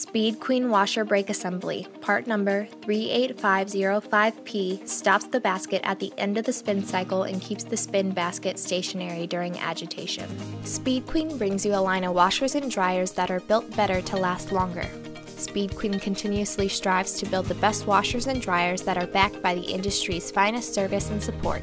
Speed Queen Washer Brake Assembly, part number 38505P, stops the basket at the end of the spin cycle and keeps the spin basket stationary during agitation. Speed Queen brings you a line of washers and dryers that are built better to last longer. Speed Queen continuously strives to build the best washers and dryers that are backed by the industry's finest service and support.